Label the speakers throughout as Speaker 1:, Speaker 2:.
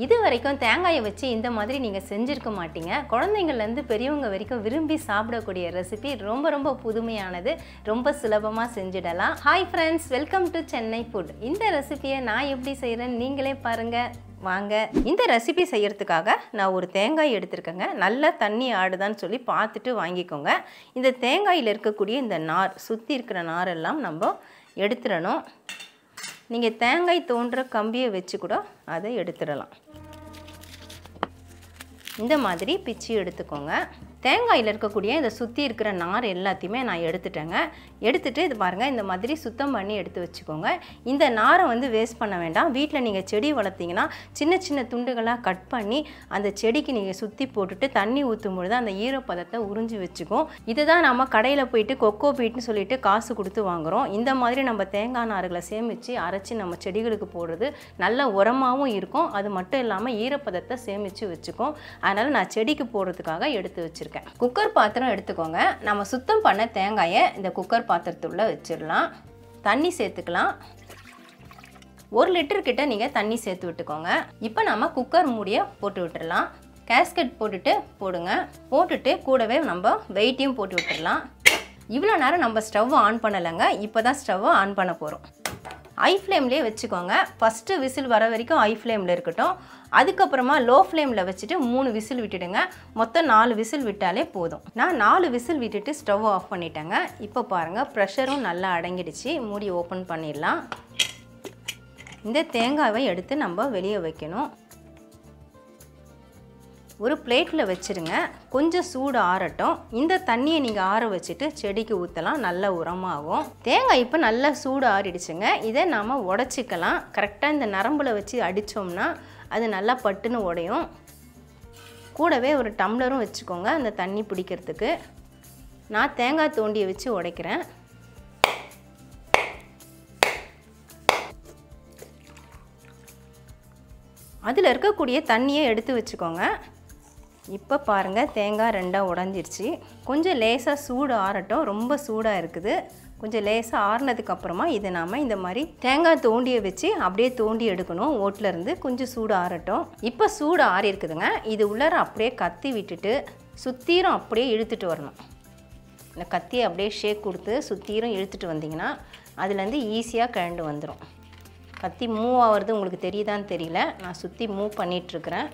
Speaker 1: இது வரைக்கும் தேங்காயை வச்சு இந்த மாதிரி நீங்கள் செஞ்சுருக்க மாட்டீங்க. குழந்தைங்கள்லேருந்து பெரியவங்க வரைக்கும் விரும்பி சாப்பிடக்கூடிய ரெசிபி ரொம்ப ரொம்ப புதுமையானது. ரொம்ப சுலபமாக செஞ்சிடலாம். Hi friends welcome to Chennai food இந்த ரெசிபியை நான் எப்படி செய்கிறேன்னு நீங்களே பாருங்கள் வாங்க. இந்த ரெசிபி செய்யறதுக்காக நான் ஒரு தேங்காய் எடுத்திருக்கேங்க. நல்லா தண்ணி ஆடுதான்னு சொல்லி பார்த்துட்டு வாங்கிக்கோங்க. இந்த தேங்காயில் இருக்கக்கூடிய இந்த நார் சுற்றி இருக்கிற நாரெல்லாம் நம்ம எடுத்துடணும். நீங்கள் தேங்காய் தோன்ற கம்பியை வச்சு கூட அதை எடுத்துடலாம். இந்த மாதிரி பிச்சு எடுத்துக்கோங்க. தேங்காயில் இருக்கக்கூடிய இதை சுற்றி இருக்கிற நார் எல்லாத்தையுமே நான் எடுத்துட்டேங்க. எடுத்துகிட்டு இது பாருங்கள் இந்த மாதிரி சுத்தம் பண்ணி எடுத்து வச்சுக்கோங்க. இந்த நாரை வந்து வேஸ்ட் பண்ண வேண்டாம். வீட்டில் நீங்கள் செடி வளர்த்தீங்கன்னா சின்ன சின்ன துண்டுகளாக கட் பண்ணி அந்த செடிக்கு நீங்கள் சுற்றி போட்டுட்டு தண்ணி ஊற்றும் பொழுது அந்த ஈரப்பதத்தை உறிஞ்சி வச்சுக்கும். இதுதான் நம்ம கடையில் போயிட்டு கொக்கோ பீட்னு சொல்லிட்டு காசு கொடுத்து வாங்குகிறோம் இந்த மாதிரி நம்ம தேங்காய் நார்களை சேமித்து அரைச்சி நம்ம செடிகளுக்கு போடுறது நல்ல உரமாகவும் இருக்கும். அது மட்டும் இல்லாமல் ஈரப்பதத்தை சேமித்து வச்சுக்கும். அதனால் நான் செடிக்கு போடுறதுக்காக எடுத்து வச்சுருக்கேன். குக்கர் பாத்திரம் எடுத்துக்கோங்க. நம்ம சுத்தம் பண்ண தேங்காயை இந்த குக்கர் பாத்திரத்துள்ளே வச்சிடலாம். தண்ணி சேர்த்துக்கலாம். ஒரு லிட்டர் கிட்ட நீங்கள் தண்ணி சேர்த்து விட்டுக்கோங்க. இப்போ நம்ம குக்கர் மூடியை போட்டு விட்டுடலாம். கேஸ்கட் போட்டுட்டு போடுங்க. போட்டுட்டு கூடவே நம்ம வெயிட்டையும் போட்டு விட்டுடலாம். இவ்வளோ நேரம் நம்ம ஸ்டவ் ஆன் பண்ணலைங்க. இப்போ தான் ஸ்டவ்வை ஆன் பண்ண போகிறோம் ஐ ஃப்ளேம்லேயே வச்சுக்கோங்க. ஃபஸ்ட்டு விசில் வர வரைக்கும் ஐ ஃப்ளேமில் இருக்கட்டும். அதுக்கப்புறமா லோ ஃப்ளேமில் வச்சுட்டு மூணு விசில் விட்டுடுங்க. மொத்தம் நாலு விசில் விட்டாலே போதும். நான் நாலு விசில் விட்டுட்டு ஸ்டவ் ஆஃப் பண்ணிட்டேங்க. இப்போ பாருங்கள் ப்ரெஷரும் நல்லா அடங்கிடுச்சு. மூடி ஓப்பன் பண்ணிடலாம். இந்த தேங்காவை எடுத்து நம்ம வெளியே வைக்கணும். ஒரு பிளேட்டில் வச்சுருங்க. கொஞ்சம் சூடு ஆறட்டும். இந்த தண்ணியை நீங்கள் ஆற வச்சுட்டு செடிக்கு ஊற்றலாம் நல்ல உரமாகும் தேங்காய் இப்போ நல்லா சூடு ஆறிடுச்சுங்க. இதை நாம் உடச்சிக்கலாம். கரெக்டாக இந்த நரம்பில் வச்சு அடித்தோம்னா அது நல்லா பட்டுன்னு உடையும். கூடவே ஒரு டம்ளரும் வச்சுக்கோங்க. அந்த தண்ணி பிடிக்கிறதுக்கு. நான் தேங்காய் தோண்டியை வச்சு உடைக்கிறேன். அதில் இருக்கக்கூடிய தண்ணியை எடுத்து வச்சுக்கோங்க. இப்போ பாருங்கள் தேங்காய் ரெண்டாக உடஞ்சிருச்சு. கொஞ்சம் லேசாக சூடு ஆறட்டும் ரொம்ப சூடாக இருக்குது. கொஞ்சம் லேசாக ஆறினதுக்கப்புறமா இதை நாம் இந்த மாதிரி தேங்காய் தோண்டியை வச்சு அப்படியே தோண்டி எடுக்கணும். ஓட்டிலேருந்து கொஞ்சம் சூடு ஆறட்டும். இப்போ சூடு ஆறி இருக்குதுங்க. இது உள்ளார அப்படியே கத்தி விட்டுட்டு சுத்தீரம் அப்படியே இழுத்துட்டு வரணும். இந்த கத்தியை அப்படியே ஷேக் கொடுத்து சுத்தீரம் இழுத்துட்டு வந்தீங்கன்னா அதுலேருந்து ஈஸியாக கிழண்டு வந்துடும் கத்தி மூவ் ஆகிறது உங்களுக்கு தெரியுதான்னு தெரியல. நான் சுற்றி மூவ் பண்ணிகிட்ருக்கிறேன்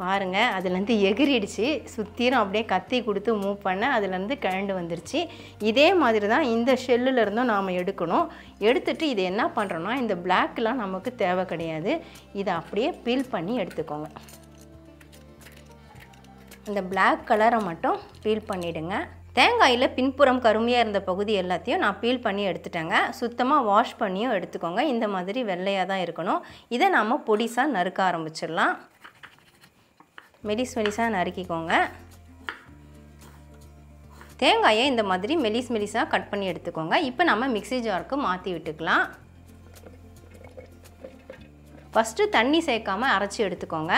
Speaker 1: பாருங்கள் அதுலேருந்து எகிரிடுச்சு. சுற்றிலும் அப்படியே கத்தி கொடுத்து மூவ் பண்ண அதுலேருந்து கிழண்டு வந்துருச்சு. இதே மாதிரி தான் இந்த ஷெல்லுலேருந்தும் நாம் எடுக்கணும். எடுத்துட்டு இதை என்ன பண்ணுறோன்னா இந்த பிளாக்லாம் நமக்கு தேவை கிடையாது. இதை அப்படியே பீல் பண்ணி எடுத்துக்கோங்க. இந்த பிளாக் கலரை மட்டும் பீல் பண்ணிவிடுங்க தேங்காயில் பின்புறம் கருமையாக இருந்த பகுதி எல்லாத்தையும் நான் பீல் பண்ணி எடுத்துட்டேங்க. சுத்தமாக வாஷ் பண்ணியும் எடுத்துக்கோங்க. இந்த மாதிரி வெள்ளையாக தான் இருக்கணும். இதை நாம் பொடிசாக நறுக்க ஆரம்பிச்சிடலாம். மெலிஸ் மெலிஸாக நறுக்கிக்கோங்க. தேங்காயை இந்த மாதிரி மெலிஸ் மெலிஸாக கட் பண்ணி எடுத்துக்கோங்க. இப்போ நம்ம மிக்சி ஜாருக்கு மாற்றி விட்டுக்கலாம். ஃபஸ்ட்டு தண்ணி சேர்க்காமல் அரைச்சி எடுத்துக்கோங்க.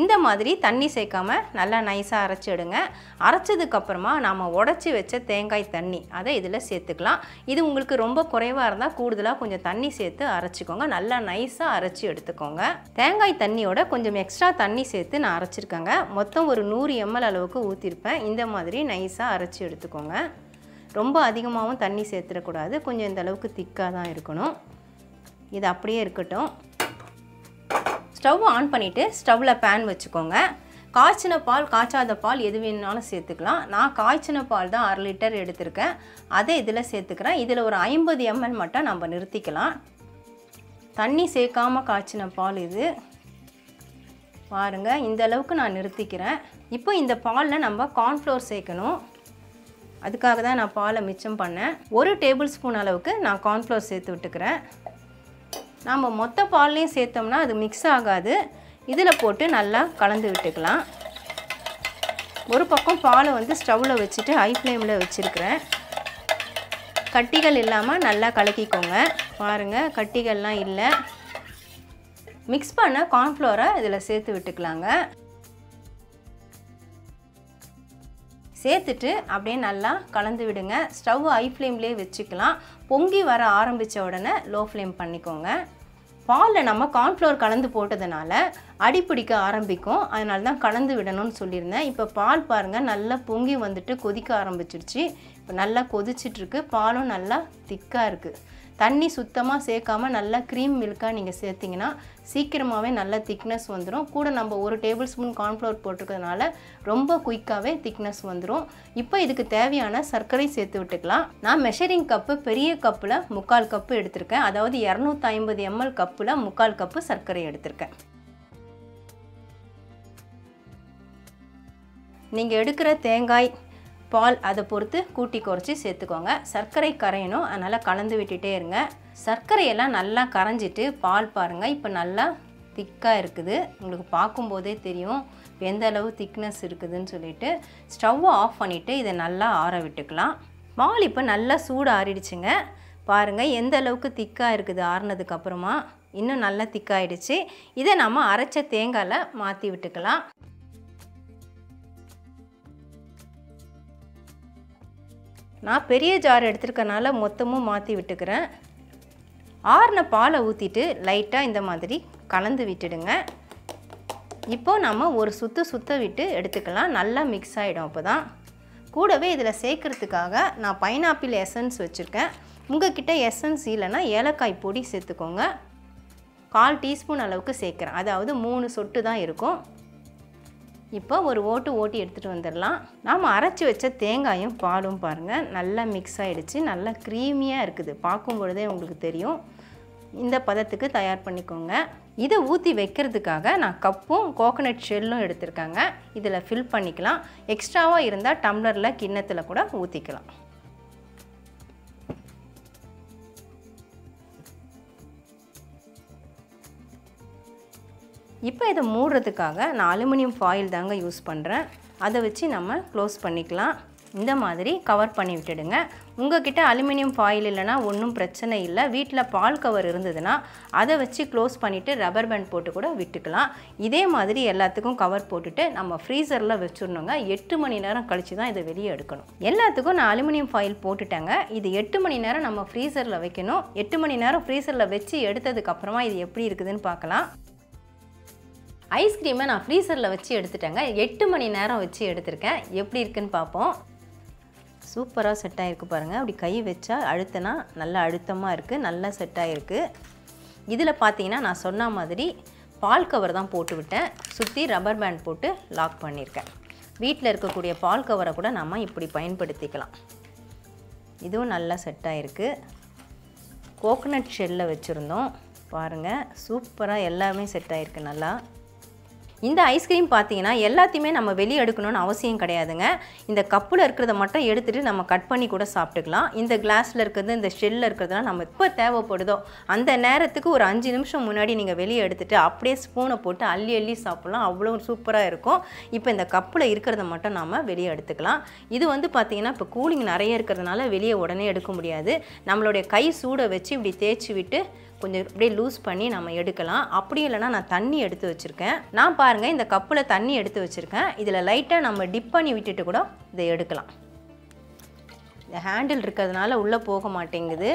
Speaker 1: இந்த மாதிரி தண்ணி சேர்க்காமல் நல்லா நைஸாக அரைச்சி எடுங்க. அரைச்சதுக்கப்புறமா நாம் உடச்சி வச்ச தேங்காய் தண்ணி அதை இதில் சேர்த்துக்கலாம். இது உங்களுக்கு ரொம்ப குறைவாக இருந்தால் கூடுதலாக கொஞ்சம் தண்ணி சேர்த்து அரைச்சிக்கோங்க. நல்லா நைஸாக அரைச்சி எடுத்துக்கோங்க. தேங்காய் தண்ணியோட கொஞ்சம் எக்ஸ்ட்ரா தண்ணி சேர்த்து நான் அரைச்சிருக்கேங்க. மொத்தம் ஒரு நூறு எம்எல் அளவுக்கு ஊற்றிருப்பேன் இந்த மாதிரி நைஸாக அரைச்சி எடுத்துக்கோங்க. ரொம்ப அதிகமாகவும் தண்ணி சேர்த்துடக்கூடாது. கொஞ்சம் இந்த அளவுக்கு திக்காக தான் இருக்கணும். இது அப்படியே இருக்கட்டும். ஸ்டவ் ஆன் பண்ணிவிட்டு ஸ்டவ்வில் பேன் வச்சுக்கோங்க. காய்ச்சின பால் காய்ச்சாத பால் எது வேணுனாலும் சேர்த்துக்கலாம். நான் காய்ச்சின பால் தான் அரை லிட்டர் எடுத்திருக்கேன். அதை இதில் சேர்த்துக்கிறேன். இதில் ஒரு ஐம்பது எம்எல் மட்டும் நம்ம நிறுத்திக்கலாம். தண்ணி சேர்க்காமல் காய்ச்சின பால் இது. பாருங்கள் இந்த அளவுக்கு நான் நிறுத்திக்கிறேன். இப்போ இந்த பாலில் நம்ம கார்ன்ஃப்ளோர் சேர்க்கணும். அதுக்காக தான் நான் பாலை மிச்சம் பண்ணேன். ஒரு டேபிள் ஸ்பூன் அளவுக்கு நான் கார்ன்ஃப்ளோர் சேர்த்து விட்டுக்கிறேன். நாம் மொத்த பால்லையும் சேர்த்தோம்னா அது மிக்ஸ் ஆகாது. இதில் போட்டு நல்லா கலந்து விட்டுக்கலாம். ஒரு பக்கம் பாலை வந்து ஸ்டவ்வில் வச்சுட்டு ஹை ஃப்ளேமில் வச்சுருக்கிறேன். கட்டிகள் இல்லாமல் நல்லா கலக்கிக்கோங்க. பாருங்கள் கட்டிகள்லாம் இல்லை. மிக்ஸ் பண்ண கார்ன்ஃப்ளோரை இதில் சேர்த்து விட்டுக்கலாங்க. சேர்த்துட்டு அப்படியே நல்லா கலந்து விடுங்க. ஸ்டவ் ஹை ஃப்ளேம்லேயே வச்சுக்கலாம். பொங்கி வர ஆரம்பித்த உடனே லோ ஃப்ளேம் பண்ணிக்கோங்க. பாலில் நம்ம கார்ன்ஃப்ளவர் கலந்து போட்டதுனால அடி பிடிக்க ஆரம்பிக்கும். அதனால தான் கலந்து விடணும்னு சொல்லியிருந்தேன். இப்போ பால் பாருங்கள் நல்லா பொங்கி வந்துட்டு கொதிக்க ஆரம்பிச்சிருச்சு. இப்போ நல்லா கொதிச்சிட்ருக்கு பாலும் நல்லா திக்காக இருக்குது தண்ணி சுத்தமாக சேர்க்காம நல்லா க்ரீம் மில்காக நீங்கள் சேர்த்திங்கன்னா சீக்கிரமாகவே நல்ல திக்னஸ் வந்துடும் கூட நம்ம ஒரு டேபிள் ஸ்பூன் கார்ன்ஃப்ளவர் போட்டிருக்கிறதுனால ரொம்ப குயிக்காகவே திக்னஸ் வந்துடும் இப்போ இதுக்கு தேவையான சர்க்கரை சேர்த்து விட்டுக்கலாம். நான் மெஷரிங் கப்பு பெரிய கப்பில் முக்கால் கப்பு எடுத்திருக்கேன். அதாவது இரநூத்தி ஐம்பது எம்எல் கப்பில் முக்கால் கப்பு சர்க்கரை எடுத்திருக்கேன். நீங்கள் எடுக்கிற தேங்காய் பால் அதை பொறுத்து கூட்டி குறைச்சி சேர்த்துக்கோங்க. சர்க்கரை கரையணும். அதனால் கலந்து விட்டுட்டே இருங்க. சர்க்கரையெல்லாம் நல்லா கரைஞ்சிட்டு பால் பாருங்கள் இப்போ நல்லா திக்காக இருக்குது. உங்களுக்கு பார்க்கும்போதே தெரியும். எந்த அளவு திக்னஸ் இருக்குதுன்னு சொல்லிட்டு ஸ்டவ்வை ஆஃப் பண்ணிவிட்டு இதை நல்லா ஆற விட்டுக்கலாம். பால் இப்போ நல்லா சூடு ஆறிடுச்சுங்க. பாருங்கள் எந்த அளவுக்கு திக்காக இருக்குது ஆறினதுக்கப்புறமா இன்னும் நல்லா திக்காயிடுச்சு. இதை நம்ம அரைச்ச தேங்காயில் மாற்றி விட்டுக்கலாம். நான் பெரிய ஜார் எடுத்துருக்கனால மொத்தமும் மாற்றி விட்டுக்கிறேன். ஆறின பாலை ஊற்றிட்டு லைட்டாக இந்த மாதிரி கலந்து விட்டுடுங்க. இப்போது நம்ம ஒரு சுற்று சுத்த விட்டு எடுத்துக்கலாம். நல்லா மிக்ஸ் ஆகிடும் அப்போ தான் கூடவே இதில் சேர்க்குறதுக்காக நான் பைனாப்பிள் எசன்ஸ் வச்சுருக்கேன். உங்ககிட்ட எசன்ஸ் இல்லைன்னா ஏலக்காய் பொடி சேர்த்துக்கோங்க. கால் டீஸ்பூன் அளவுக்கு சேர்க்குறேன். அதாவது மூணு சொட்டு தான் இருக்கும். இப்போ ஒரு ஓட்டு ஓட்டி எடுத்துகிட்டு வந்துடலாம். நாம் அரைச்சி வச்ச தேங்காயும் பாலும் பாருங்கள் நல்லா மிக்ஸ் ஆகிடுச்சு நல்லா க்ரீமியாக இருக்குது. பார்க்கும் பொழுதே உங்களுக்கு தெரியும். இந்த பதத்துக்கு தயார் பண்ணிக்கோங்க. இதை ஊற்றி வைக்கிறதுக்காக நான் கப்பும் கோகனட் ஷெல்லும் எடுத்திருக்காங்க. இதில் ஃபில் பண்ணிக்கலாம். எக்ஸ்ட்ராவாக இருந்தால் டம்ளரில் கிண்ணத்தில் கூட ஊற்றிக்கலாம் இப்போ இதை மூடுறதுக்காக நான் அலுமினியம் ஃபாயில் தாங்க யூஸ் பண்ணுறேன் அதை வச்சு நம்ம க்ளோஸ் பண்ணிக்கலாம். இந்த மாதிரி கவர் பண்ணி விட்டுடுங்க. உங்ககிட்ட அலுமினியம் ஃபாயில் இல்லைனா ஒன்றும் பிரச்சனை இல்லை. வீட்டில் பால் கவர் இருந்ததுன்னா அதை வச்சு க்ளோஸ் பண்ணிவிட்டு ரப்பர் பேண்ட் போட்டு கூட விட்டுக்கலாம். இதே மாதிரி எல்லாத்துக்கும் கவர் போட்டுட்டு நம்ம ஃப்ரீசரில் வச்சிடணுங்க. எட்டு மணி நேரம் கழித்து தான் இதை வெளியே எடுக்கணும். எல்லாத்துக்கும் நான் அலுமினியம் ஃபாயில் போட்டுட்டேங்க. இது எட்டு மணி நேரம் நம்ம ஃப்ரீசரில் வைக்கணும். எட்டு மணி நேரம் ஃப்ரீசரில் வச்சு எடுத்ததுக்கப்புறமா இது எப்படி இருக்குதுன்னு பார்க்கலாம். ஐஸ்கிரீமை நான் ஃப்ரீசரில் வச்சு எடுத்துட்டேங்க. எட்டு மணி நேரம் வச்சு எடுத்திருக்கேன். எப்படி இருக்குன்னு பார்ப்போம். சூப்பராக செட் ஆகிருக்கு பாருங்கள் அப்படி கை வச்சா அழுத்தினா நல்லா அழுத்தமாக இருக்குது நல்லா செட் ஆகிருக்கு இதில் பார்த்தீங்கன்னா நான் சொன்ன மாதிரி பால் கவர் தான் போட்டு விட்டேன். சுற்றி ரப்பர் பேண்ட் போட்டு லாக் பண்ணியிருக்கேன். வீட்டில் இருக்கக்கூடிய பால் கவரை கூட நம்ம இப்படி பயன்படுத்திக்கலாம். இதுவும் நல்லா செட் ஆகிருக்கு கோகனட் ஷெல்லில் வச்சுருந்தோம். பாருங்கள் சூப்பராக எல்லாமே செட் ஆகிருக்கு நல்லா. இந்த ஐஸ்கிரீம் பார்த்தீங்கன்னா எல்லாத்தையுமே நம்ம வெளியே எடுக்கணும்னு அவசியம் கிடையாதுங்க. இந்த கப்பில் இருக்கிறத மட்டும் எடுத்துகிட்டு நம்ம கட் பண்ணி கூட சாப்பிட்டுக்கலாம். இந்த கிளாஸில் இருக்கிறது இந்த ஷெல்லில் இருக்கிறதுலாம் நம்ம எப்போ தேவைப்படுதோ அந்த நேரத்துக்கு ஒரு அஞ்சு நிமிஷம் முன்னாடி நீங்கள் வெளியே எடுத்துகிட்டு அப்படியே ஸ்பூனை போட்டு அள்ளி அள்ளி சாப்பிட்லாம். அவ்வளோ சூப்பராக இருக்கும். இப்போ இந்த கப்பில் இருக்கிறத மட்டும் நாம் வெளியே எடுத்துக்கலாம். இது வந்து பார்த்திங்கன்னா இப்போ கூலிங் நிறைய இருக்கிறதுனால வெளியே உடனே எடுக்க முடியாது. நம்மளுடைய கை சூடை வச்சு இப்படி தேய்ச்சி விட்டு கொஞ்சம் அப்படியே லூஸ் பண்ணி நம்ம எடுக்கலாம். அப்படி இல்லைனா நான் தண்ணி எடுத்து வச்சுருக்கேன். நான் பாருங்கள் இந்த கப்பில் தண்ணி எடுத்து வச்சுருக்கேன். இதில் லைட்டாக நம்ம டிப் பண்ணி விட்டுட்டு கூட இதை எடுக்கலாம். இந்த ஹேண்டில் இருக்கிறதுனால உள்ளே போக மாட்டேங்குது.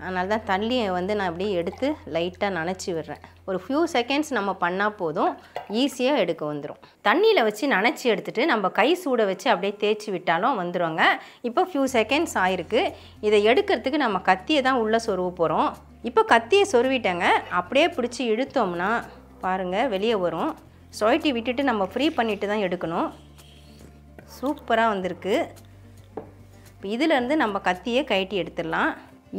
Speaker 1: அதனால தான் தண்ணியை வந்து நான் அப்படியே எடுத்து லைட்டாக நனைச்சி விடுறேன். ஒரு ஃபியூ செகண்ட்ஸ் நம்ம பண்ணால் போதும். ஈஸியாக எடுக்க வந்துடும் தண்ணியில் வச்சு நனைச்சி எடுத்துகிட்டு நம்ம கை சூட வச்சு அப்படியே தேய்ச்சி விட்டாலும் வந்துடுவாங்க இப்போ ஃபியூ செகண்ட்ஸ் ஆயிருக்கு. இதை எடுக்கிறதுக்கு நம்ம கத்தியை தான் உள்ளே சொருவ போகிறோம் இப்போ கத்தியை சொருவிட்டேங்க. அப்படியே பிடிச்சி இழுத்தோம்னா பாருங்கள் வெளியே வரும். சொயட்டி விட்டுட்டு நம்ம ஃப்ரீ பண்ணிட்டு தான் எடுக்கணும். சூப்பராக வந்திருக்கு. இப்போ இதிலேருந்து நம்ம கத்தியை கழட்டி எடுத்துடலாம்.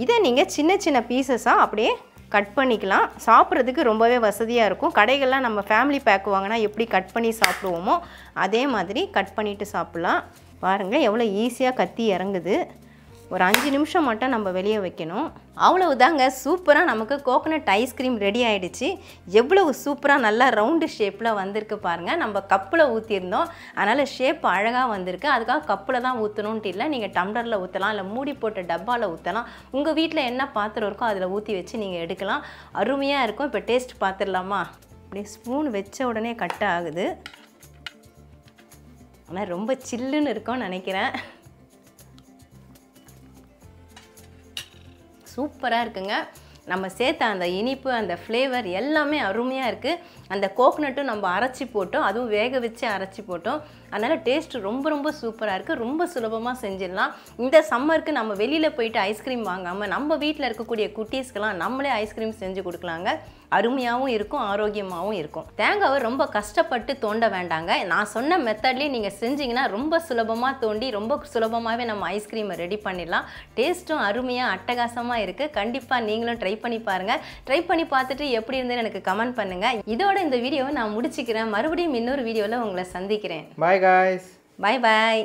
Speaker 1: இதை நீங்கள் சின்ன சின்ன பீசஸாக அப்படியே கட் பண்ணிக்கலாம். சாப்பிட்றதுக்கு ரொம்பவே வசதியாக இருக்கும். கடைகள்லாம் நம்ம ஃபேமிலி பேக் வாங்கினா எப்படி கட் பண்ணி சாப்பிடுவோமோ அதே மாதிரி கட் பண்ணிவிட்டு சாப்பிட்லாம். பாருங்கள் எவ்வளோ ஈஸியாக கத்தி இறங்குது. ஒரு அஞ்சு நிமிஷம் மட்டும் நம்ம வெளியே வைக்கணும். அவ்வளவுதாங்க சூப்பராக நமக்கு கோகோனட் ஐஸ்கிரீம் ரெடி ஆகிடுச்சு எவ்வளவு சூப்பராக நல்லா ரவுண்டு ஷேப்பில் வந்திருக்கு பாருங்கள் நம்ம கப்பில் ஊற்றிருந்தோம் அதனால் ஷேப் அழகாக வந்திருக்கு. அதுக்காக கப்பில் தான் ஊற்றணுன்ட்டு இல்லை. நீங்கள் டம்ளரில் ஊற்றலாம் இல்லை மூடி போட்ட டப்பாவில் ஊற்றலாம் உங்கள் வீட்டில் என்ன பாத்திரம் இருக்கோ அதில் ஊற்றி வச்சு நீங்கள் எடுக்கலாம். அருமையாக இருக்கும். இப்போ டேஸ்ட் பார்த்துடலாமா அப்படியே ஸ்பூன் வச்ச உடனே கட் ஆகுது. ஆனால் ரொம்ப சில்லுன்னு இருக்கும்னு நினைக்கிறேன். சூப்பராக இருக்குங்க. நம்ம சேர்த்த அந்த இனிப்பு அந்த ஃப்ளேவர் எல்லாமே அருமையாக இருக்குது அந்த கோக்னட்டும் நம்ம அரைச்சி போட்டோம். அதுவும் வேக வச்சு அரைச்சி போட்டோம். அதனால் டேஸ்ட் ரொம்ப ரொம்ப சூப்பராக இருக்குது ரொம்ப சுலபமாக செஞ்சிடலாம். இந்த சம்மருக்கு நம்ம வெளியில் போயிட்டு ஐஸ்கிரீம் வாங்காமல் நம்ம வீட்டில் இருக்கக்கூடிய குட்டீஸ்க்கெல்லாம் நம்மளே ஐஸ்கிரீம் செஞ்சு கொடுக்கலாங்க. அருமையாகவும் இருக்கும் ஆரோக்கியமாகவும் இருக்கும். தேங்காவை ரொம்ப கஷ்டப்பட்டு தோண்ட வேண்டாங்க. நான் சொன்ன மெத்தட்லேயே நீங்கள் செஞ்சீங்கன்னா ரொம்ப சுலபமாக தோண்டி ரொம்ப சுலபமாகவே நம்ம ஐஸ்கிரீமை ரெடி பண்ணிடலாம். டேஸ்ட்டும் அருமையாக அட்டகாசமாக இருக்குது கண்டிப்பாக நீங்களும் ட்ரை பண்ணி பாருங்கள் ட்ரை பண்ணி பார்த்துட்டு எப்படி இருந்ததுன்னு எனக்கு கமெண்ட் பண்ணுங்கள் இதோட இந்த வீடியோவை நான் முடிச்சுக்கிறேன். மறுபடியும் இன்னொரு வீடியோவில் உங்களை சந்திக்கிறேன்.
Speaker 2: பாய் காய்ஸ்
Speaker 1: பாய் பாய்